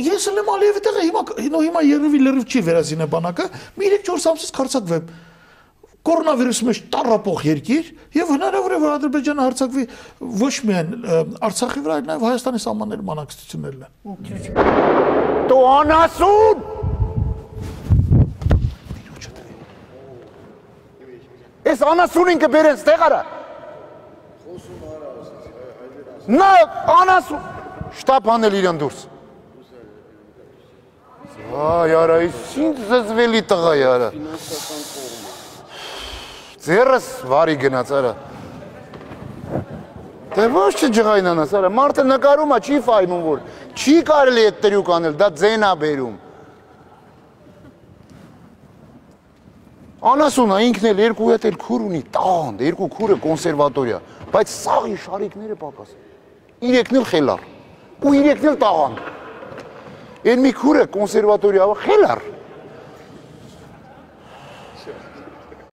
ես էլ եմ Ալիևի տեղը հիմա նո հիմա երևի լրիվ չի վերազինե բանակը, մի 3-4 ամսից քարցակվեմ կորոնավիրուսի մեջ տարապող երկիր եւ հնարավոր է որ Ադրբեջանը հարցակվի ոչ միայն Արցախի վրա, այլ նաեւ Հայաստանի սահմանների մանակցություններն են։ Դու անասուն! Էս անասունին կբերեն ստեղ արա։ Նա անասուն շտապ անել իրան դուրս։ Այ արա, ինչ զզվելի տղա է արա։ Ձերս վարի գնաց արա։ Դե ոչ չջղայնանաս արա, մարդը նկարում է, չի ֆայնում որ։ Չի կարելի այդ տրյուկ անել, դա ձենա բերում։ Անասունա ինքն էլ երկու հետ էլ քուր ունի, տանդ, երկու քուրը կոնսերվատորիա, բայց սաղի շարիկները պակաս։ Իրեքն էլ խելար։ Ու իրեքն էլ տաղանդ։ Այն մի քուրը կոնսերվատորիա խելար։